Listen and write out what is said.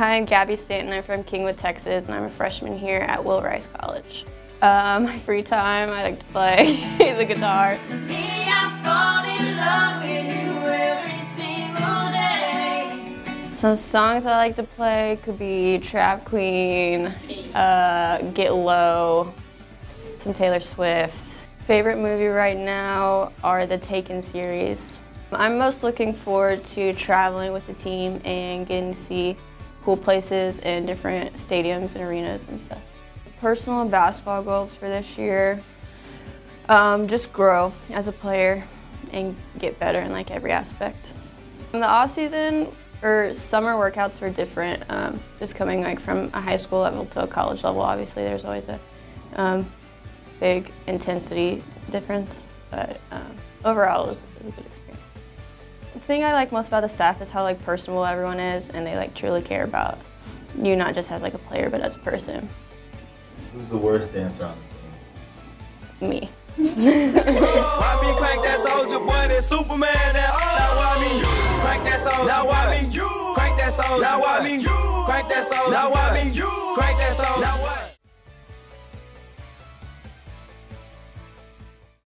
Hi, I'm Gabby Stanton. I'm from Kingwood, Texas, and I'm a freshman here at Will Rice College. Uh, my free time, I like to play the guitar. Some songs I like to play could be Trap Queen, uh, Get Low, some Taylor Swift. Favorite movie right now are the Taken series. I'm most looking forward to traveling with the team and getting to see cool places and different stadiums and arenas and stuff. Personal basketball goals for this year, um, just grow as a player and get better in like every aspect. In the off season or summer workouts were different. Um, just coming like from a high school level to a college level, obviously there's always a um, big intensity difference, but um, overall it was, it was a good experience. The thing I like most about the staff is how like personable everyone is and they like truly care about you not just as like a player but as a person. Who's the worst dancer on the Me. Why me crank that Soulja Boy, that Superman, that Now why me crank that soldier? Now why me crank that soldier? Now why me crank that soldier? Now why me crank that soldier? Now what?